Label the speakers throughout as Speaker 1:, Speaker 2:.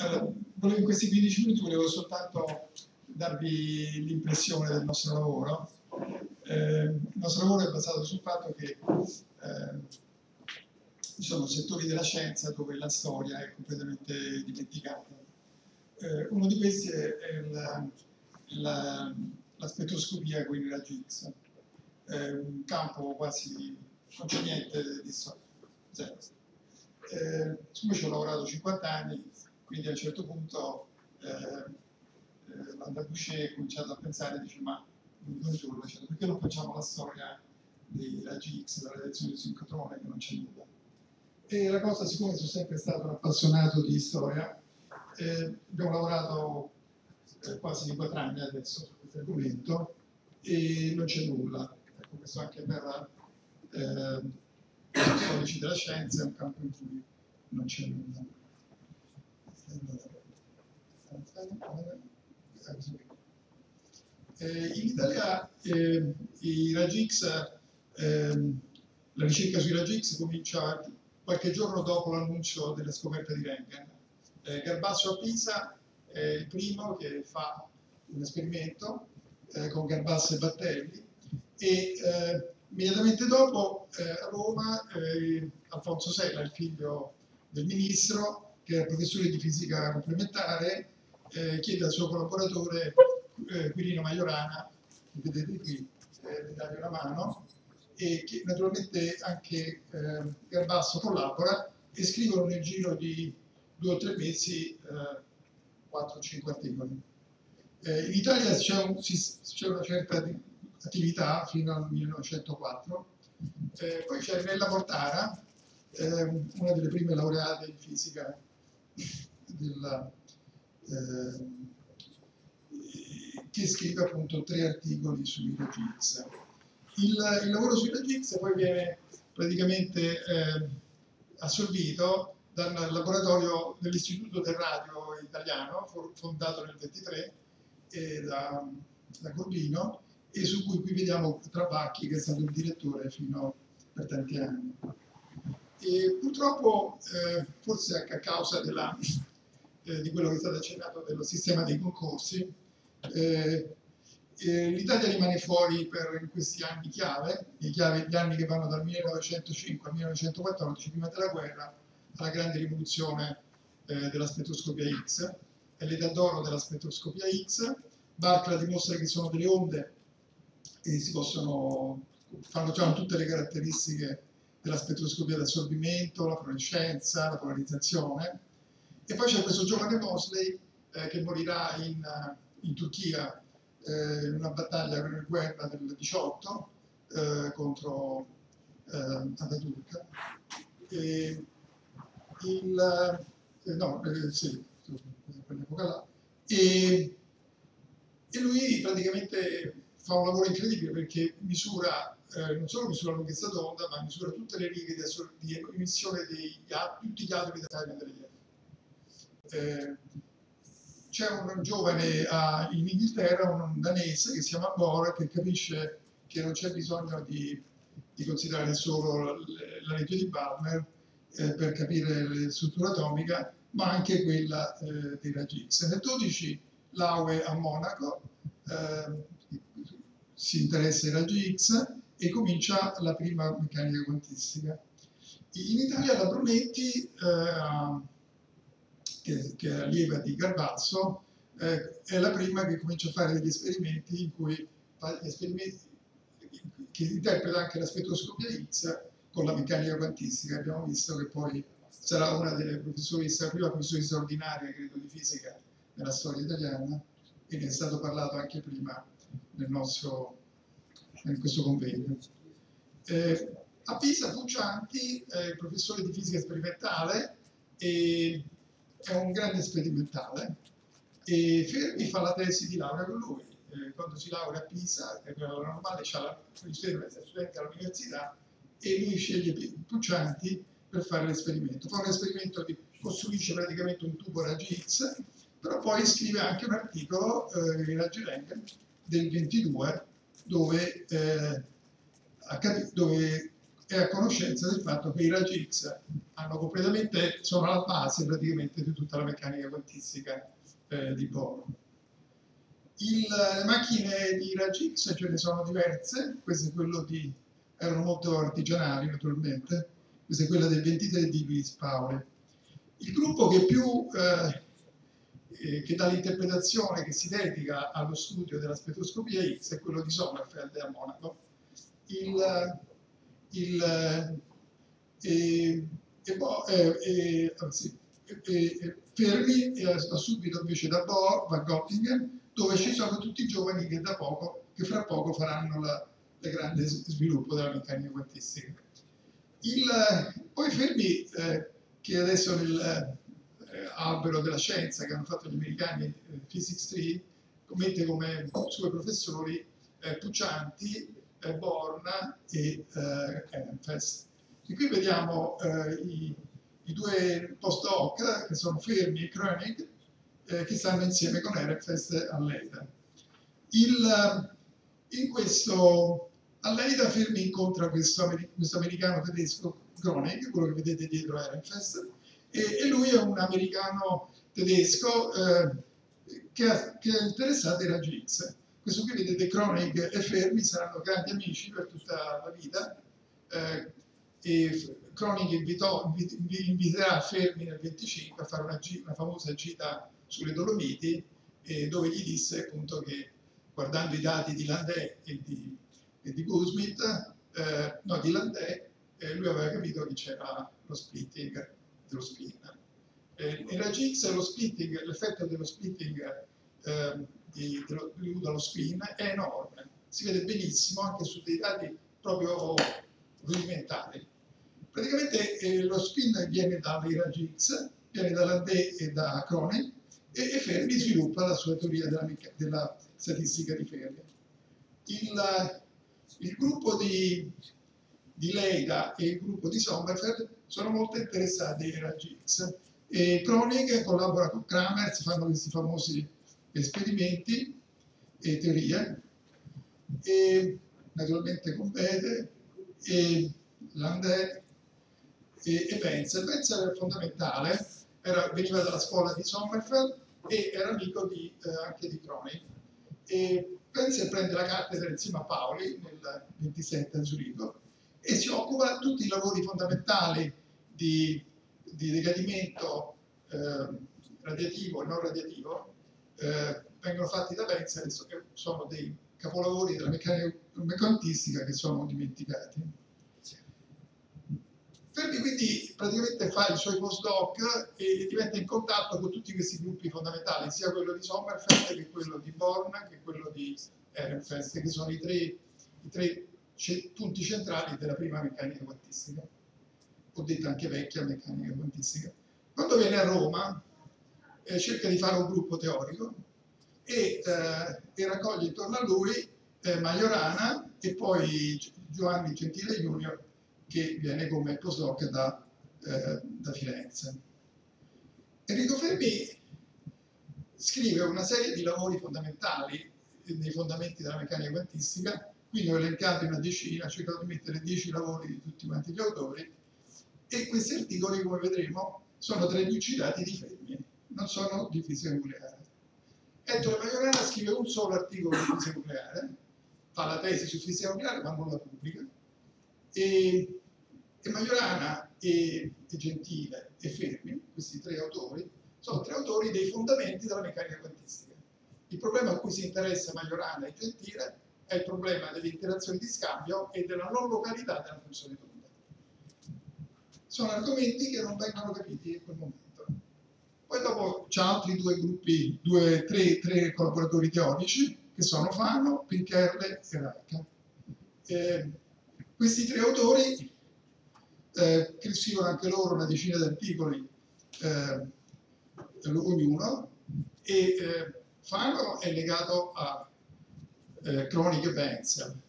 Speaker 1: Allora, in questi 15 minuti volevo soltanto darvi l'impressione del nostro lavoro. Eh, il nostro lavoro è basato sul fatto che eh, ci sono settori della scienza dove la storia è completamente dimenticata. Eh, uno di questi è, la, la, la, spettroscopia con i raggi X, è un campo quasi non c'è niente di storia. Eh, su cui ci ho lavorato 50 anni, quindi a un certo punto eh, eh, Wanda Boucher ha cominciato a pensare, dice ma un giorno, perché non facciamo la storia dei raggi X, della reazione di sincrotrone, che non c'è nulla. E la cosa, siccome sono sempre stato un appassionato di storia, eh, abbiamo lavorato eh, quasi 4 anni adesso su questo argomento e non c'è nulla. Ecco, questo anche per eh, storici della scienza è un campo in cui non c'è nulla. Eh, in Italia eh, i raggi X, eh, la ricerca sui raggi X comincia qualche giorno dopo l'annuncio della scoperta di Röntgen. Eh, Garbasso a Pisa è il primo che fa un esperimento con Garbasso e Battelli e immediatamente dopo a Roma Alfonso Sella, il figlio del ministro, che è professore di fisica complementare, chiede al suo collaboratore Quirino Maiorana, che vedete qui, eh, dargli una mano, e che naturalmente anche eh, Garbasso collabora e scrivono nel giro di due o tre mesi eh, 4 o 5 articoli. Eh, in Italia c'è, un, una certa attività fino al 1904, eh, poi c'è Nella Mortara, eh, una delle prime laureate in fisica della, eh, che scrive appunto tre articoli sui X. Il, il lavoro sui X poi viene praticamente eh, assorbito dal laboratorio dell'Istituto del Radio Italiano, fondato nel 23 eh, da, da Corbino, e su cui qui vediamo Trabacchi, che è stato il direttore fino per tanti anni. E purtroppo, eh, forse anche a causa della, eh, di quello che è stato accennato dello sistema dei concorsi, eh, eh, l'Italia rimane fuori per questi anni chiave, chiave, gli anni che vanno dal 1905 al 1914, prima della guerra, alla grande rivoluzione eh, della spettroscopia X, è l'età d'oro della spettroscopia X, Barclay dimostra che sono delle onde e si possono, fanno già tutte le caratteristiche della spettroscopia d'assorbimento, la fluorescenza, la polarizzazione, e poi c'è questo giovane Mosley eh, che morirà in, in Turchia eh, in una battaglia in guerra del 18 eh, contro eh, Ataturk. E il, eh, no, eh, sì, quell'epoca là. E, e, lui praticamente fa un lavoro incredibile perché misura, eh, non solo misura la lunghezza d'onda, ma misura tutte le righe di, di emissione di tutti gli atomi da Mendeleev. Eh, c'è un giovane a, in Inghilterra, un danese che si chiama Bohr, che capisce che non c'è bisogno di, di, considerare solo la legge di Balmer eh, per capire la struttura atomica, ma anche quella eh, dei raggi X. Nel 12 Laue a Monaco eh, si interessa ai raggi X e comincia la prima meccanica quantistica. In Italia la Brunetti eh, che, che è allieva di Garbazzo, eh, è la prima che comincia a fare degli esperimenti in cui esperimenti che interpreta anche la spettroscopia X con la meccanica quantistica. Abbiamo visto che poi sarà una delle professoresse, la prima professoressa ordinaria, credo, di fisica nella storia italiana e ne è stato parlato anche prima nel nostro, in questo convegno. Eh, a Pisa Puccianti è professore di fisica sperimentale e è un grande sperimentale e Fermi fa la tesi di laurea con lui. Eh, quando si laurea a Pisa, è quella normale, c'ha la studente all'università e lui sceglie Puccianti per fare l'esperimento. Fa un esperimento che costruisce praticamente un tubo raggi X, però poi scrive anche un articolo, eh, raggi del 22, dove, eh, dove è a conoscenza del fatto che i raggi X sono alla base praticamente di tutta la meccanica quantistica eh, di Bohr. Il, le macchine di raggi X ce ne sono diverse, questo è quello di, erano molto artigianali naturalmente, questa è quella del 23 di Luis Pauli. Il gruppo che più eh, eh, che dà l'interpretazione che si dedica allo studio della spettroscopia X è quello di Sommerfeld a Monaco. Il, il, eh, e, boh, eh, anzi, Fermi subito invece da Bohr, Van Göttingen, dove ci sono tutti i giovani che, da poco, che fra poco faranno il grande sviluppo della meccanica quantistica. Il, poi Fermi, eh, che adesso nel, albero della scienza che hanno fatto gli americani eh, Physics 3, mette come suoi professori eh, Puccianti, eh, Borna e eh, Ehrenfest. E qui vediamo i, i, due postdoc che sono Fermi e Koenig eh, che stanno insieme con Ehrenfest a Leida. Il, in questo, a Leida Fermi incontra questo, questo americano tedesco Koenig, quello che vedete dietro Ehrenfest, e, e lui è un americano tedesco eh, che, che, è interessato ai raggi. Questo qui vedete Kronig e Fermi saranno grandi amici per tutta la vita eh, e Kronig invitò, inviterà Fermi nel 25 a fare una, una famosa gita sulle Dolomiti eh, dove gli disse appunto che guardando i dati di Landé e di, e di Gusmit, eh, no di Landé, eh, lui aveva capito che c'era lo splitting dello spin. Eh, in raggi X lo splitting, l'effetto dello splitting eh, di, dello, dello spin è enorme, si vede benissimo anche su dei dati proprio rudimentali. Praticamente eh, lo spin viene dai raggi X, viene da Landé e da Cronin e, e Fermi sviluppa la sua teoria della, della statistica di Fermi. Il, il gruppo di, di Leida e il gruppo di Sommerfeld sono molto interessati ai raggi X. E Kronig collabora con Kramer, si fanno questi famosi esperimenti e teorie, e naturalmente con Bede e Landé e, e Wenzel. Wenzel era fondamentale, era, veniva dalla scuola di Sommerfeld e era amico di, eh, anche di Kronig. E Wenzel prende la cattedra insieme a Paoli nel 27 a Zurigo e si occupa di tutti i lavori fondamentali di, di decadimento eh, radiativo e non radiativo eh, vengono fatti da Wenzel e sono dei capolavori della meccanica quantistica che sono dimenticati. Fermi quindi praticamente fa i suoi postdoc e diventa in contatto con tutti questi gruppi fondamentali, sia quello di Sommerfeld che quello di Born che quello di Ehrenfest, che sono i tre, i tre punti centrali della prima meccanica quantistica ho detto anche vecchia meccanica quantistica. Quando viene a Roma eh, cerca di fare un gruppo teorico e, eh, e raccoglie intorno a lui eh, Majorana e poi Giovanni Gentile Junior che viene come postdoc da, eh, da Firenze. Enrico Fermi scrive una serie di lavori fondamentali nei fondamenti della meccanica quantistica, qui ne ho elencati una decina, ho cercato di mettere dieci lavori di tutti quanti gli autori, e questi articoli, come vedremo, sono tra gli citati di Fermi, non sono di fisica nucleare. Ettore Majorana scrive un solo articolo di fisica nucleare, fa la tesi su fisica nucleare ma non la pubblica, e, e Majorana e, e Gentile e Fermi, questi tre autori, sono tre autori dei fondamenti della meccanica quantistica. Il problema a cui si interessa Majorana e Gentile è il problema delle interazioni di scambio e della non località della funzione d'onda sono argomenti che non vengono capiti in quel momento. Poi dopo c'è altri due gruppi, due, tre, tre collaboratori teorici, che sono Fano, Pinkerle e Raica. Eh, questi tre autori, eh, scrivono anche loro una decina di articoli eh, ognuno, e eh, Fano è legato a eh, Croniche Wenzel.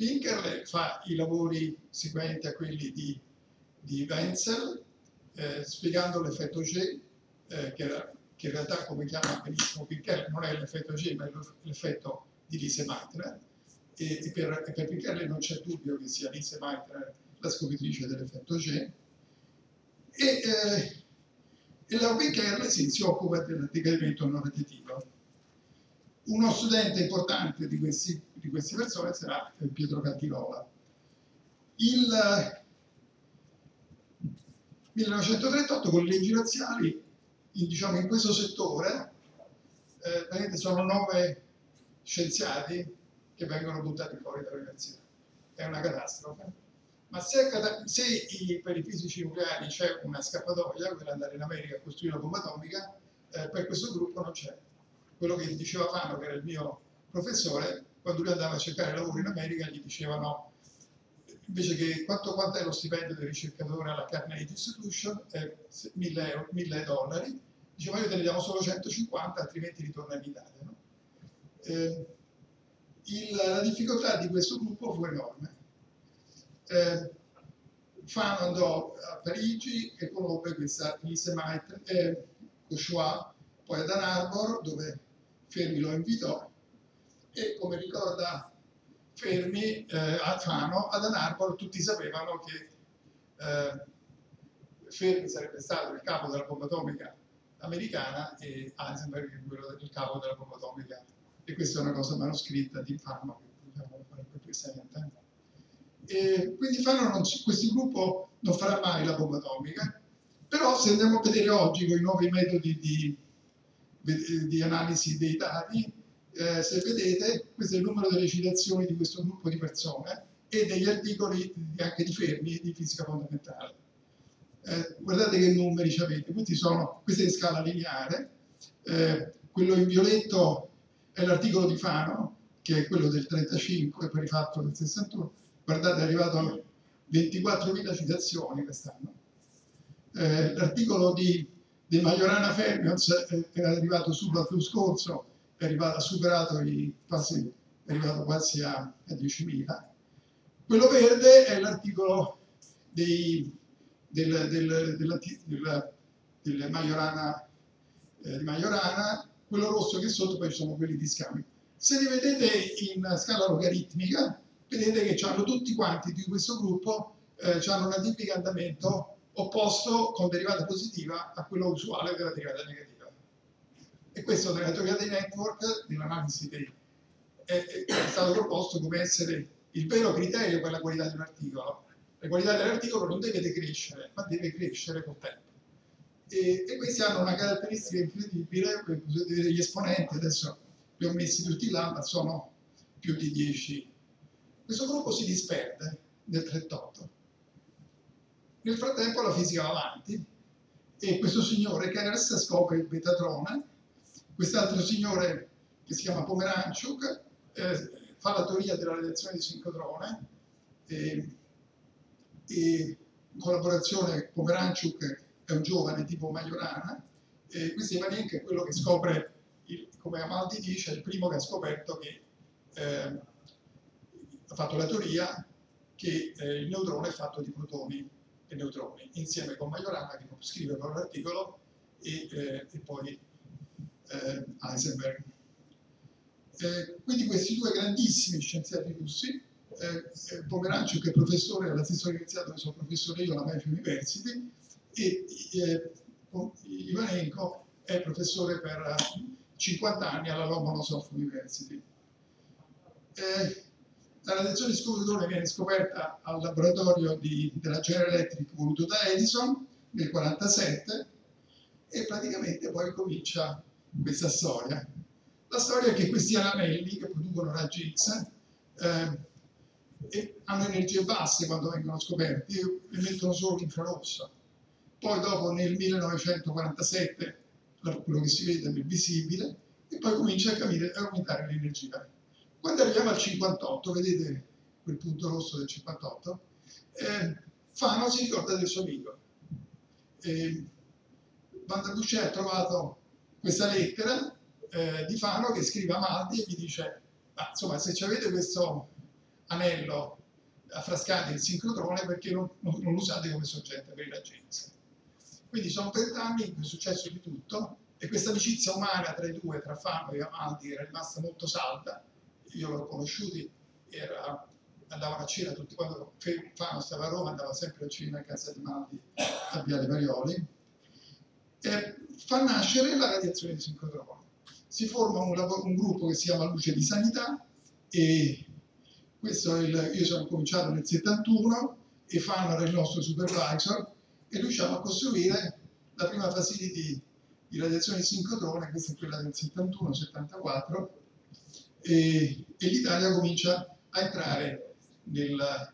Speaker 1: Pinker fa i lavori seguenti a quelli di, di Wenzel, eh, spiegando l'effetto G, eh, che, che, in realtà, come chiama benissimo Pinker, non è l'effetto G, ma è l'effetto di Lise Meitner. e, e, per, per Piccarelli non c'è dubbio che sia Lise Meitner la scopritrice dell'effetto G. E, eh, e la Piccarelli si, si occupa del decadimento non ripetitivo. Uno studente importante di, questi, di queste persone sarà Pietro Cattirola. Il 1938 con le leggi razziali, in, diciamo, in questo settore, eh, sono nove scienziati che vengono buttati fuori dall'università. È una catastrofe. Ma se, se i, per i fisici nucleari c'è una scappatoia, per andare in America a costruire una bomba atomica, eh, per questo gruppo non c'è. Quello che diceva Fano, che era il mio professore, quando lui andava a cercare lavoro in America, gli dicevano invece che quanto, quanto è lo stipendio del ricercatore alla Carnegie Institution, è 1000, 1000 dollari, diceva io te ne diamo solo 150, altrimenti ritorna in Italia. No? Eh, il, la difficoltà di questo gruppo fu enorme. Eh, Fano andò a Parigi e conobbe questa Lise Maitre, eh, Cauchois, poi ad Ann Arbor, dove Fermi lo invitò, e come ricorda Fermi eh, a Fano, ad Ann Arbor tutti sapevano che eh, Fermi sarebbe stato il capo della bomba atomica americana e Heisenberg quello del capo della bomba atomica e questa è una cosa manoscritta di Fano che possiamo fare presente. E quindi Fano non, questo gruppo non farà mai la bomba atomica, però se andiamo a vedere oggi con i nuovi metodi di, di analisi dei dati, eh, se vedete questo è il numero delle citazioni di questo gruppo di persone e degli articoli anche di Fermi di fisica fondamentale. Eh, guardate che numeri ci avete, questi sono, questa è in scala lineare, eh, quello in violetto è l'articolo di Fano, che è quello del 35 poi rifatto del 61, guardate è arrivato a 24.000 citazioni quest'anno. Eh, l'articolo di, di Majorana Fermions è arrivato subito l'anno scorso, è arrivato, ha superato i quasi, è arrivato quasi a, a 10.000. Quello verde è l'articolo del, del, del, della, del Majorana, eh, di Majorana quello rosso che sotto poi ci sono quelli di scambio. Se li vedete in scala logaritmica, vedete che hanno tutti quanti di questo gruppo eh, hanno una tipica andamento opposto con derivata positiva a quello usuale della derivata negativa. E questo nella teoria dei network, nell'analisi dei, è, è stato proposto come essere il vero criterio per la qualità di un articolo. La qualità dell'articolo non deve decrescere, ma deve crescere col tempo e, e questi hanno una caratteristica incredibile, potete vedere gli esponenti, adesso li ho messi tutti là, ma sono più di 10. Questo gruppo si disperde nel 38. Nel frattempo la fisica va avanti e questo signore Kers scopre il betatrone, quest'altro signore che si chiama Pomeranchuk eh, fa la teoria della radiazione di sincrotrone e, e in collaborazione Pomeranchuk è un giovane tipo Majorana, e questo Ivanenko è quello che scopre, il, come Amaldi dice, il primo che ha scoperto che eh, ha fatto la teoria che eh, il neutrone è fatto di protoni e neutroni, insieme con Majorana che scrive l'articolo e, eh, e, poi eh, Heisenberg. Eh, quindi questi due grandissimi scienziati russi, eh, Pomerancio che è professore alla stessa università dove sono professore io alla Maif University, e eh, Ivanenko è professore per 50 anni alla Lomonosov University. Eh, la radiazione di scopritore viene scoperta al laboratorio di, della General Electric voluto da Edison nel 1947 e praticamente poi comincia questa storia. La storia è che questi anelli che producono raggi X eh, hanno energie basse quando vengono scoperti e emettono solo l'infrarosso poi dopo nel 1947 quello che si vede è visibile e poi comincia a, capire, a aumentare l'energia. Quando arriviamo al 58, vedete quel punto rosso del 58, eh, Fano si ricorda del suo amico. Eh, Van ha trovato questa lettera eh, di Fano che scrive a Maldi e gli dice ah, insomma se avete questo anello affrascato in sincrotrone perché non, non, non lo usate come soggetto per raggi quindi sono 30 anni cui è successo di tutto e questa amicizia umana tra i due, tra Fano e Amaldi, era rimasta molto salda. Io l'ho conosciuti era, andavano a cena tutti quando Fano stava a Roma, andava sempre a cena a casa di Maldi a Viale Varioli, e fa nascere la radiazione di sincrotrone. Si forma un, un, gruppo che si chiama Luce di Sanità e questo è il, io sono cominciato nel 71 e Fano era il nostro supervisor e riusciamo a costruire la prima facility di radiazione sincrotrone, questa è quella del 71-74, e, e l'Italia comincia a entrare nel,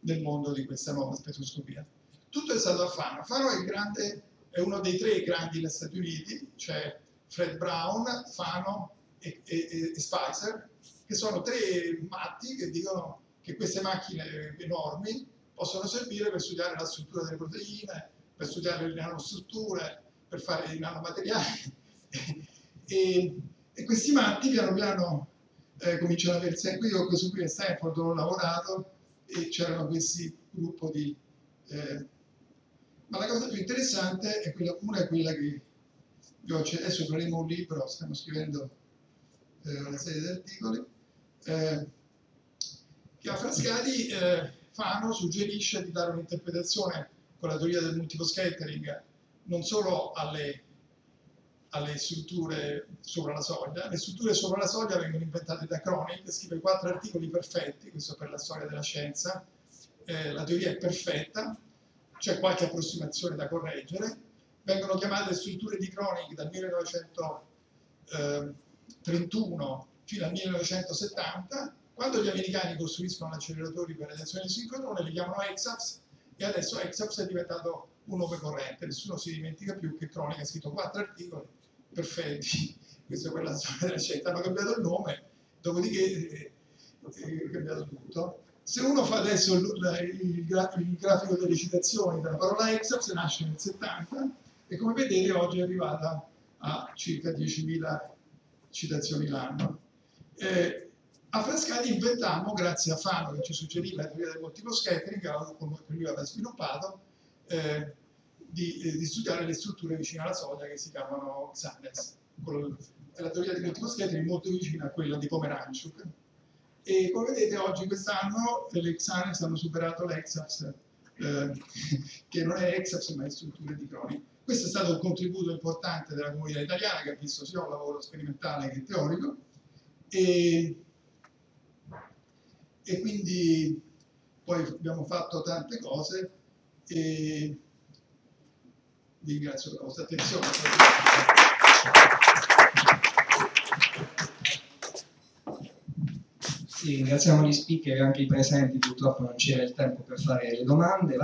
Speaker 1: nel, mondo di questa nuova spettroscopia. Tutto è stato a Fano. Fano è, grande, è uno dei tre grandi negli Stati Uniti, cioè Fred Brown, Fano e, e, e Spicer, che sono tre matti che dicono che queste macchine enormi possono servire per studiare la struttura delle proteine, per studiare le nanostrutture, per fare i nanomateriali. e, e, questi matti piano piano eh, cominciano ad avere sempre, io questo qui a Stanford ho lavorato e c'erano questi gruppi di... Eh, ma la cosa più interessante è quella, una è quella che adesso faremo un libro, stiamo scrivendo eh, una serie di articoli, eh, che a Frascati eh, Fano suggerisce di dare un'interpretazione con la teoria del multiple scattering non solo alle, alle, strutture sopra la soglia, le strutture sopra la soglia vengono inventate da che scrive quattro articoli perfetti, questo per la storia della scienza, eh, la teoria è perfetta, c'è qualche approssimazione da correggere, vengono chiamate strutture di Cronin dal 1931 fino al 1970, quando gli americani costruiscono acceleratori per radiazione di sincrotrone li chiamano EXAFS e adesso EXAFS è diventato un nome corrente, nessuno si dimentica più che Cronica ha scritto quattro articoli perfetti, questo è quella storia della scelta, hanno cambiato il nome, dopodiché eh, è cambiato tutto. Se uno fa adesso il, il, il grafico delle citazioni della parola EXAFS nasce nel 70 e come vedete oggi è arrivata a circa 10.000 citazioni l'anno. Eh, a Frascati inventammo, grazie a Fano che ci suggeriva la teoria del multiplo scattering, che lui aveva sviluppato, eh, di, eh, di, studiare le strutture vicine alla soglia che si chiamano Xanes. La teoria del multiplo scattering è molto vicina a quella di Pomeranchuk. E come vedete oggi, quest'anno, le Xanes hanno superato l'Exaps, eh, che non è Exaps ma è strutture di Croni. Questo è stato un contributo importante della comunità italiana che ha visto sia un lavoro sperimentale che teorico. E, e quindi poi abbiamo fatto tante cose e vi ringrazio per la vostra attenzione.
Speaker 2: Ringraziamo gli speaker e anche i presenti, purtroppo non c'era il tempo per fare le domande.